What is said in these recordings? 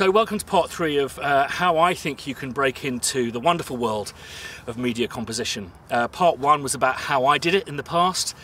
So, welcome to part three of uh, how I think you can break into the wonderful world of media composition. Uh, part one was about how I did it in the past,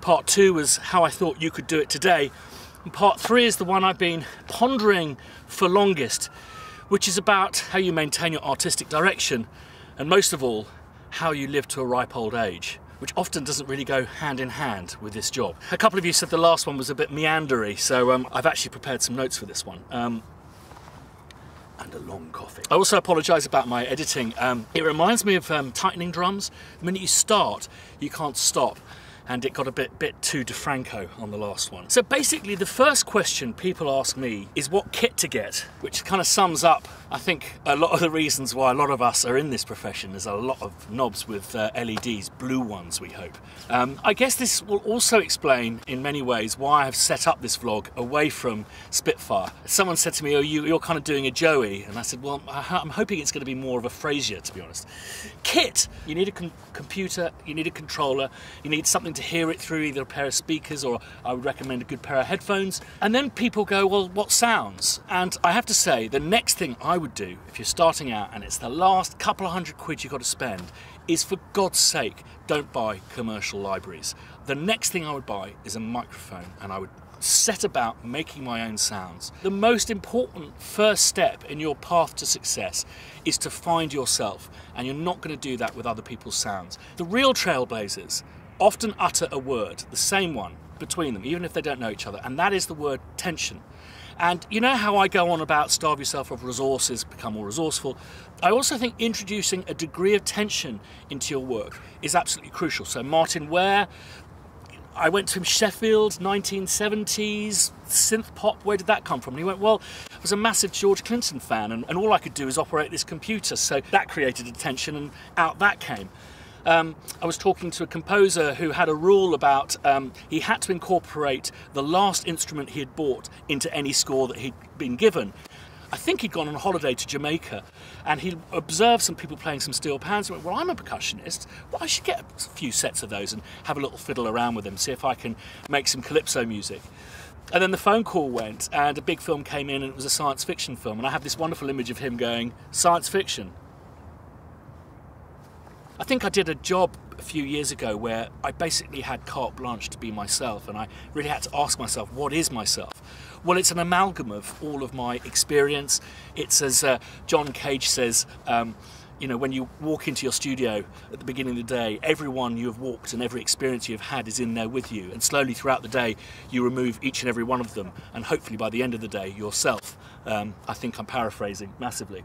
part two was how I thought you could do it today, and part three is the one I've been pondering for longest, which is about how you maintain your artistic direction and most of all, how you live to a ripe old age which often doesn't really go hand in hand with this job. A couple of you said the last one was a bit meandery, so um, I've actually prepared some notes for this one. Um, and a long coffee. I also apologise about my editing. Um, it reminds me of um, tightening drums. The minute you start, you can't stop and it got a bit bit too DeFranco on the last one. So basically the first question people ask me is what kit to get, which kind of sums up I think a lot of the reasons why a lot of us are in this profession. There's a lot of knobs with uh, LEDs, blue ones we hope. Um, I guess this will also explain in many ways why I've set up this vlog away from Spitfire. Someone said to me, oh you, you're kind of doing a Joey and I said well I'm hoping it's going to be more of a Frasier to be honest. Kit, you need a com computer, you need a controller, you need something to hear it through either a pair of speakers or I would recommend a good pair of headphones. And then people go, well, what sounds? And I have to say, the next thing I would do if you're starting out and it's the last couple of hundred quid you've got to spend is for God's sake, don't buy commercial libraries. The next thing I would buy is a microphone and I would set about making my own sounds. The most important first step in your path to success is to find yourself, and you're not going to do that with other people's sounds. The real trailblazers often utter a word, the same one, between them, even if they don't know each other, and that is the word tension. And you know how I go on about starve yourself of resources, become more resourceful? I also think introducing a degree of tension into your work is absolutely crucial. So, Martyn Ware, I went to Sheffield, 1970s, synth pop, where did that come from? And he went, Well, I was a massive George Clinton fan, and, and all I could do is operate this computer. So that created a tension, and out that came. Um, I was talking to a composer who had a rule about um, he had to incorporate the last instrument he had bought into any score that he'd been given. I think he'd gone on holiday to Jamaica and he observed some people playing some steel pans and went, Well, I'm a percussionist. Well, I should get a few sets of those and have a little fiddle around with them, see if I can make some calypso music. And then the phone call went, and a big film came in, and it was a science fiction film. And I have this wonderful image of him going, Science fiction? I think I did a job a few years ago where I basically had carte blanche to be myself, and I really had to ask myself, what is myself? Well, it's an amalgam of all of my experience. It's as uh, John Cage says, um, you know, when you walk into your studio at the beginning of the day, everyone you have walked and every experience you have had is in there with you. And slowly throughout the day, you remove each and every one of them. And hopefully by the end of the day, yourself. Um, I think I'm paraphrasing massively.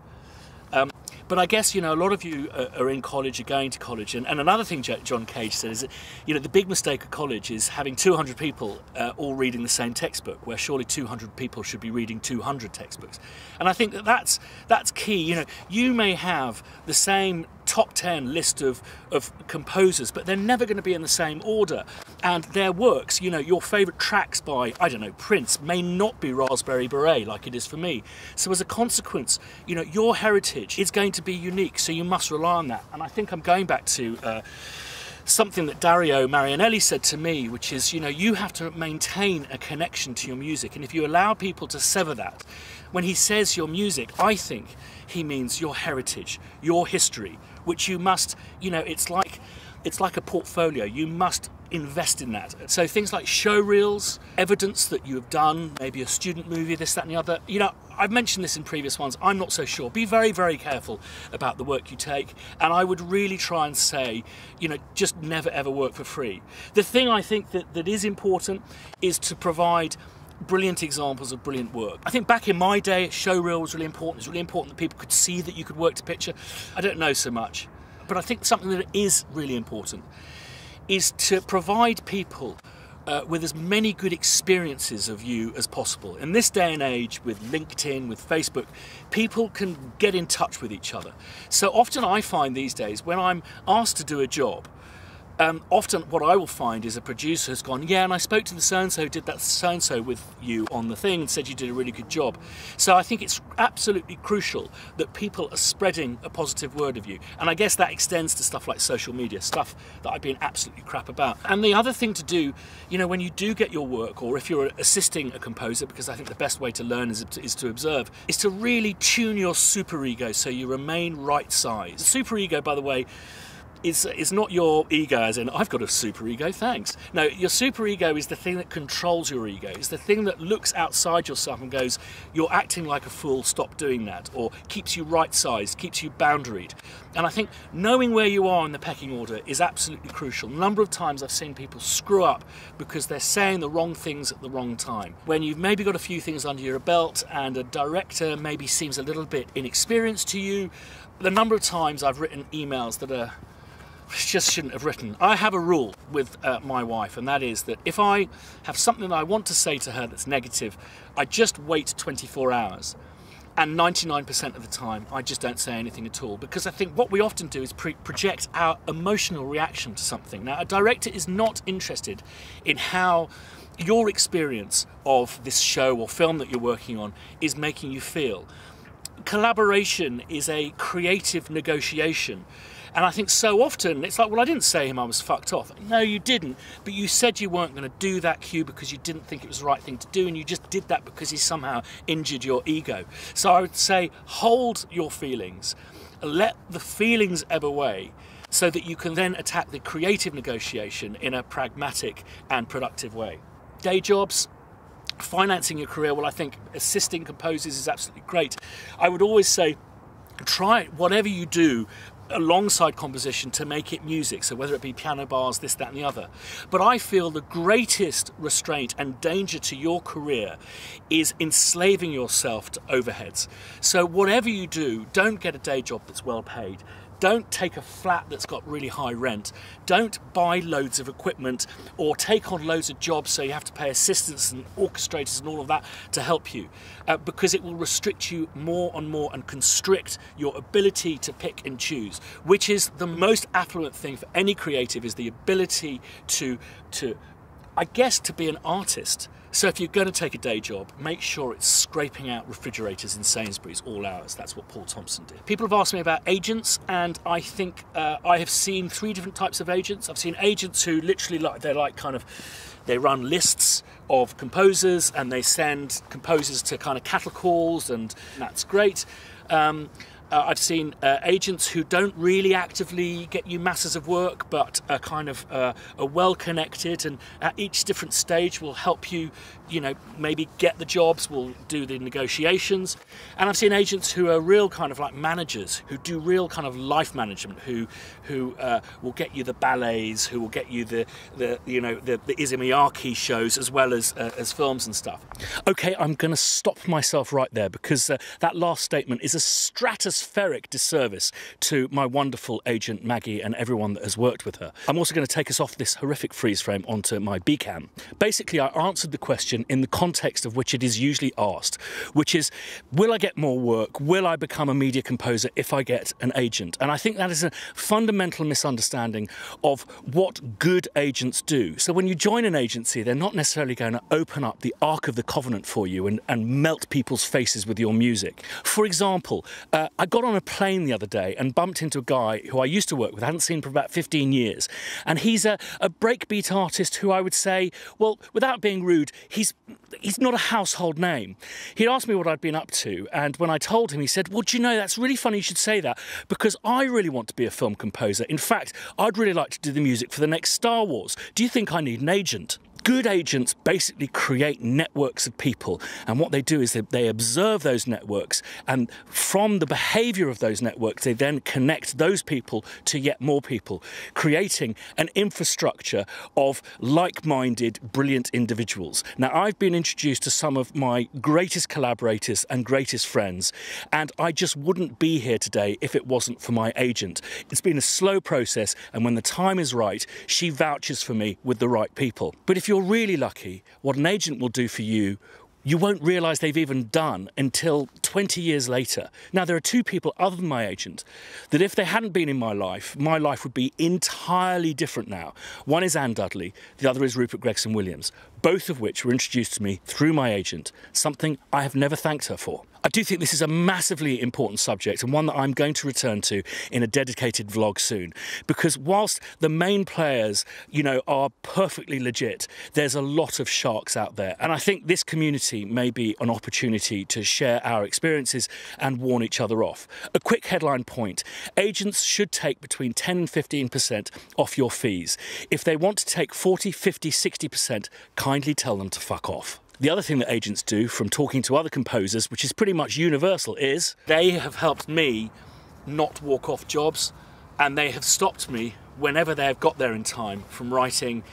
But I guess, you know, a lot of you are, in college, are going to college. And, and another thing John Cage said is that, you know, the big mistake of college is having 200 people uh, all reading the same textbook, where surely 200 people should be reading 200 textbooks. And I think that that's, that's key. You know, you may have the same top 10 list of, of composers, but they're never going to be in the same order. And their works, you know, your favourite tracks by, I don't know, Prince, may not be Raspberry Beret like it is for me. So as a consequence, you know, your heritage is going to be unique, so you must rely on that. And I think I'm going back to. Uh, something that Dario Marianelli said to me, which is, you know, you have to maintain a connection to your music. And if you allow people to sever that, when he says your music, I think he means your heritage, your history, which you must, you know, it's like it's like a portfolio. You must invest in that. So things like show reels, evidence that you have done, maybe a student movie, this, that, and the other. You know, I've mentioned this in previous ones. I'm not so sure. Be very, very careful about the work you take. And I would really try and say, you know, just never ever work for free. The thing I think that, that is important is to provide brilliant examples of brilliant work. I think back in my day, show reel was really important. It's really important that people could see that you could work to picture. I don't know so much. But I think something that is really important is to provide people uh, with as many good experiences of you as possible. In this day and age, with LinkedIn, with Facebook, people can get in touch with each other. So often I find these days when I'm asked to do a job, um, often what I will find is a producer has gone, yeah, and I spoke to the so and so who did that so and so with you on the thing and said you did a really good job. So I think it's absolutely crucial that people are spreading a positive word of you. And I guess that extends to stuff like social media, stuff that I've been absolutely crap about. And the other thing to do, you know, when you do get your work, or if you're assisting a composer, because I think the best way to learn is is to observe, is to really tune your super ego so you remain right size. Super ego, by the way, is is not your ego as in I've got a super ego, thanks. No, your super ego is the thing that controls your ego. It's the thing that looks outside yourself and goes, "You're acting like a fool. Stop doing that," or keeps you right-sized, keeps you boundaried. And I think knowing where you are in the pecking order is absolutely crucial. A number of times I've seen people screw up because they're saying the wrong things at the wrong time. When you've maybe got a few things under your belt and a director maybe seems a little bit inexperienced to you, the number of times I've written emails that are just shouldn't have written. I have a rule with uh, my wife, and that is that if I have something that I want to say to her that's negative, I just wait 24 hours. And 99% of the time, I just don't say anything at all because I think what we often do is project our emotional reaction to something. Now, a director is not interested in how your experience of this show or film that you're working on is making you feel. Collaboration is a creative negotiation and I think so often it's like, well, I didn't say him I was fucked off. No, you didn't. But you said you weren't going to do that cue because you didn't think it was the right thing to do, and you just did that because he somehow injured your ego. So I would say, hold your feelings, let the feelings ebb away. So that you can then attack the creative negotiation in a pragmatic and productive way. Day jobs, financing your career, well, I think assisting composers is absolutely great. I would always say, try whatever you do alongside composition to make it music. So whether it be piano bars, this, that, and the other. But I feel the greatest restraint and danger to your career is enslaving yourself to overheads. So whatever you do, don't get a day job that's well paid. Don't take a flat that's got really high rent. Don't buy loads of equipment or take on loads of jobs so you have to pay assistants and orchestrators and all of that to help you uh, because it will restrict you more and more and constrict your ability to pick and choose, which is the most affluent thing for any creative is the ability to to I guess to be an artist so if you're going to take a day job, make sure it's scraping out refrigerators in Sainsbury's all hours. That's what Paul Thompson did. People have asked me about agents, and I think uh, I have seen three different types of agents. I've seen agents who literally like they're like kind of they run lists of composers and they send composers to kind of cattle calls, and that's great. Um, uh, I've seen uh, agents who don't really actively get you masses of work, but are kind of uh, are well connected, and at each different stage will help you, you know, maybe get the jobs, We'll do the negotiations. And I've seen agents who are real kind of like managers, who do real kind of life management, who who uh, will get you the ballets, who will get you the the you know the, the Izumi shows as well as uh, as films and stuff. Okay, I'm going to stop myself right there because uh, that last statement is a stratospheric disservice to my wonderful agent Maggie and everyone that has worked with her. I'm also going to take us off this horrific freeze frame onto my Becam. Basically, I answered the question in the context of which it is usually asked, which is Will I get more work? Will I become a media composer if I get an agent? And I think that is a fundamental misunderstanding of what good agents do. So when you join an agency, they're not necessarily going to open up the Ark of the Covenant for you and, and melt people's faces with your music. For example, uh, I got on a plane the other day and bumped into a guy who I used to work with, I hadn't seen for about 15 years. And he's a, a breakbeat artist who I would say, well, without being rude, he's he's not a household name. He asked me what I'd been up to, and when I told him, he said, Well, do you know, that's really funny you should say that because I really want to be a film composer. In fact, I'd really like to do the music for the next Star Wars. Do you think I need an agent? Good agents basically create networks of people. And what they do is they, they, observe those networks and from the behavior of those networks they then connect those people to yet more people creating an infrastructure of like-minded brilliant individuals. Now i've been introduced to some of my greatest collaborators and greatest friends and i just wouldn't be here today if it wasn't for my agent. It's been a slow process and when the time is right she vouches for me with the right people. But if you're really lucky, what an agent will do for you you won't realise they've even done until 20 years later. Now, there are two people other than my agent that if they hadn't been in my life, my life would be entirely different now. One is Anne Dudley, the other is Rupert Gregson Williams, both of which were introduced to me through my agent, something I have never thanked her for. I do think this is a massively important subject and one that I'm going to return to in a dedicated vlog soon. Because whilst the main players, you know, are perfectly legit, there's a lot of sharks out there. And I think this community may be an opportunity to share our experiences and warn each other off. A quick headline point agents should take between 10 and 15% off your fees. If they want to take 40, 50, 60%, kindly tell them to fuck off. The other thing that agents do from talking to other composers, which is pretty much universal, is they have helped me not walk off jobs and they have stopped me whenever they have got there in time from writing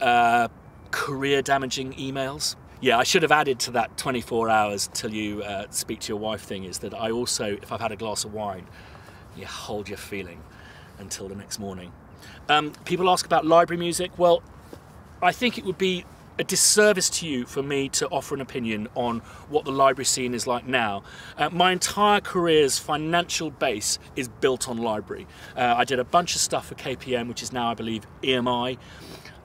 uh, career damaging emails. Yeah, I should have added to that 24 hours till you uh, speak to your wife thing is that I also, if I've had a glass of wine, you hold your feeling until the next morning. Um, people ask about library music. Well, I think it would be a disservice to you for me to offer an opinion on what the library scene is like now. Uh, my entire career's financial base is built on library. Uh, I did a bunch of stuff for KPM, which is now, I believe, EMI.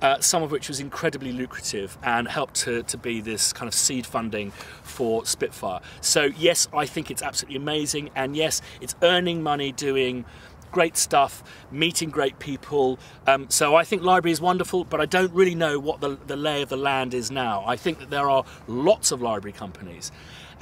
Uh, some of which was incredibly lucrative and helped to, to be this kind of seed funding for Spitfire. So, yes, I think it's absolutely amazing, and yes, it's earning money doing great stuff, meeting great people. Um, so I think library is wonderful, but I don't really know what the, the lay of the land is now. I think that there are lots of library companies.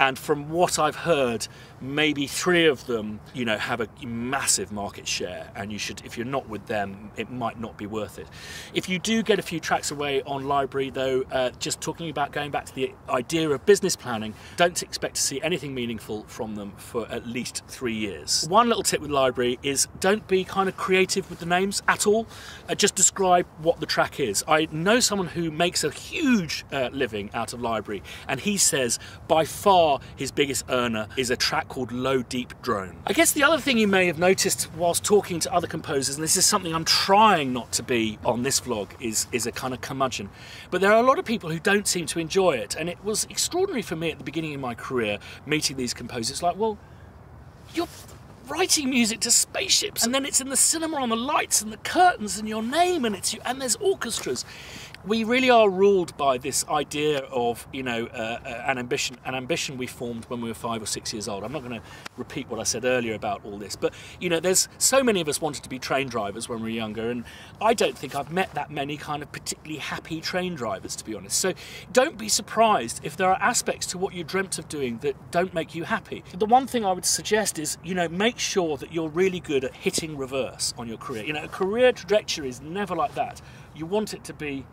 And from what I've heard, maybe three of them, you know, have a massive market share, and you should, if you're not with them, it might not be worth it. If you do get a few tracks away on library, though, uh, just talking about going back to the idea of business planning, don't expect to see anything meaningful from them for at least three years. One little tip with library is don't be kind of creative with the names at all. Uh, just describe what the track is. I know someone who makes a huge uh, living out of library, and he says by far his biggest earner is a track called Low Deep Drone. I guess the other thing you may have noticed whilst talking to other composers, and this is something I'm trying not to be on this vlog, is, is a kind of curmudgeon. But there are a lot of people who don't seem to enjoy it, and it was extraordinary for me at the beginning of my career meeting these composers. Like, well, you're writing music to spaceships, and then it's in the cinema on the lights and the curtains and your name, and it's you, and there's orchestras we really are ruled by this idea of you know uh, uh, an ambition an ambition we formed when we were five or six years old. I'm not going to repeat what i said earlier about all this but you know there's so many of us wanted to be train drivers when we were younger and i don't think i've met that many kind of particularly happy train drivers to be honest. So don't be surprised if there are aspects to what you dreamt of doing that don't make you happy. The one thing i would suggest is you know make sure that you're really good at hitting reverse on your career. You know a career trajectory is never like that. You want it to be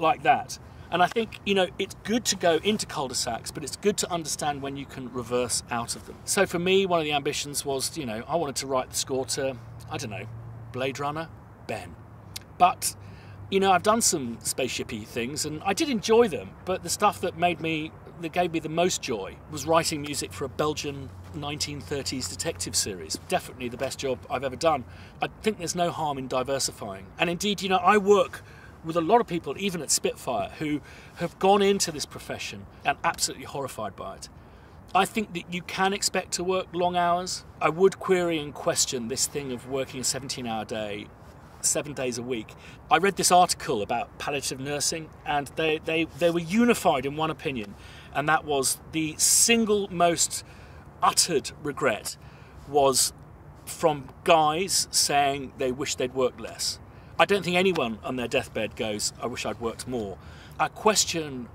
like that. And I think, you know, it's good to go into cul-de-sacs, but it's good to understand when you can reverse out of them. So for me, one of the ambitions was, you know, I wanted to write the score to, I don't know, Blade Runner, Ben. But, you know, I've done some spaceshipy things and I did enjoy them, but the stuff that made me, that gave me the most joy was writing music for a Belgian 1930s detective series. Definitely the best job I've ever done. I think there's no harm in diversifying. And indeed, you know, I work with a lot of people, even at Spitfire, who have gone into this profession and absolutely horrified by it. I think that you can expect to work long hours. I would query and question this thing of working a 17 hour day, seven days a week. I read this article about palliative nursing, and they, they, they were unified in one opinion, and that was the single most uttered regret was from guys saying they wish they'd worked less. I don't think anyone on their deathbed goes, I wish I'd worked more. I question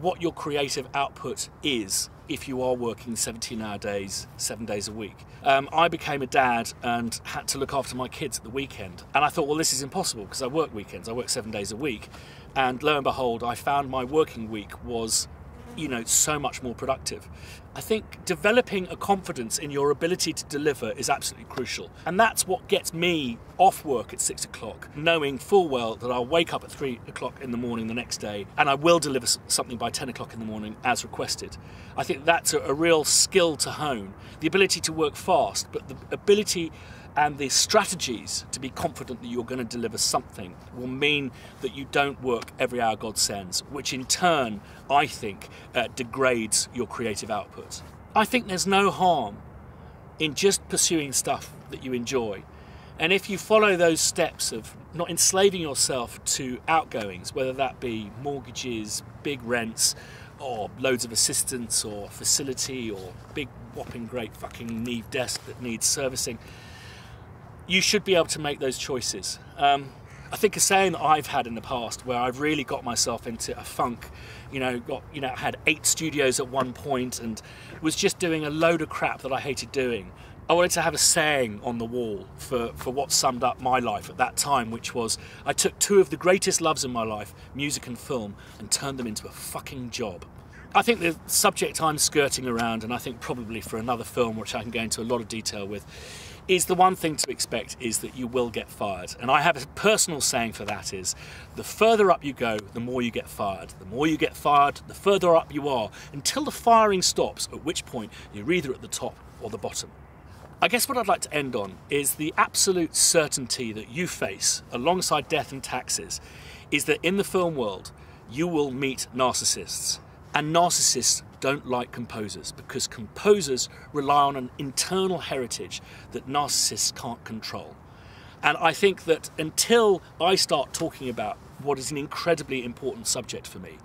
what your creative output is if you are working 17 hour days, seven days a week. Um, I became a dad and had to look after my kids at the weekend. And I thought, well, this is impossible because I work weekends, I work seven days a week. And lo and behold, I found my working week was you know, so much more productive. I think developing a confidence in your ability to deliver is absolutely crucial. And that's what gets me off work at six o'clock, knowing full well that I'll wake up at three o'clock in the morning the next day and I will deliver something by 10 o'clock in the morning as requested. I think that's a, a real skill to hone. The ability to work fast, but the ability and the strategies to be confident that you're going to deliver something will mean that you don't work every hour God sends, which in turn, I think, uh, degrades your creative output. I think there's no harm in just pursuing stuff that you enjoy. And if you follow those steps of not enslaving yourself to outgoings, whether that be mortgages, big rents, or loads of assistance, or facility, or big whopping great fucking Neve desk that needs servicing, you should be able to make those choices. Um, I think a saying that I've had in the past where I've really got myself into a funk, you know, got you know, had eight studios at one point and was just doing a load of crap that I hated doing. I wanted to have a saying on the wall for, for what summed up my life at that time, which was I took two of the greatest loves in my life, music and film, and turned them into a fucking job. I think the subject I'm skirting around, and I think probably for another film, which I can go into a lot of detail with, is the one thing to expect is that you will get fired. And I have a personal saying for that is the further up you go, the more you get fired. The more you get fired, the further up you are until the firing stops, at which point you're either at the top or the bottom. I guess what I'd like to end on is the absolute certainty that you face alongside death and taxes is that in the film world you will meet narcissists. And narcissists don't like composers because composers rely on an internal heritage that narcissists can't control. And I think that until I start talking about what is an incredibly important subject for me,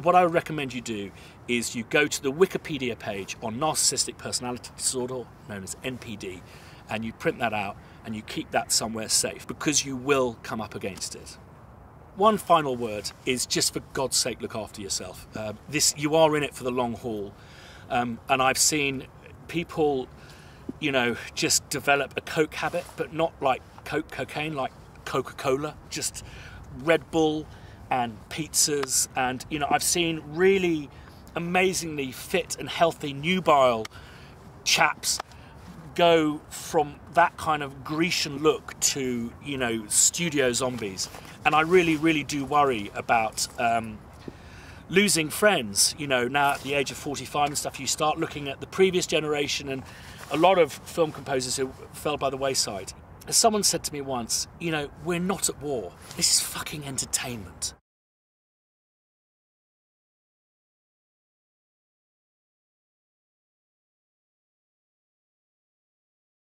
what I recommend you do is you go to the Wikipedia page on narcissistic personality disorder, known as NPD, and you print that out and you keep that somewhere safe because you will come up against it. One final word is just for God's sake, look after yourself. Uh, this you are in it for the long haul, um, and I've seen people, you know, just develop a coke habit, but not like coke cocaine, like Coca-Cola, just Red Bull and pizzas and you know I've seen really amazingly fit and healthy nubile chaps go from that kind of Grecian look to you know studio zombies and I really really do worry about um, losing friends you know now at the age of 45 and stuff you start looking at the previous generation and a lot of film composers who fell by the wayside as someone said to me once, you know, we're not at war. This is fucking entertainment.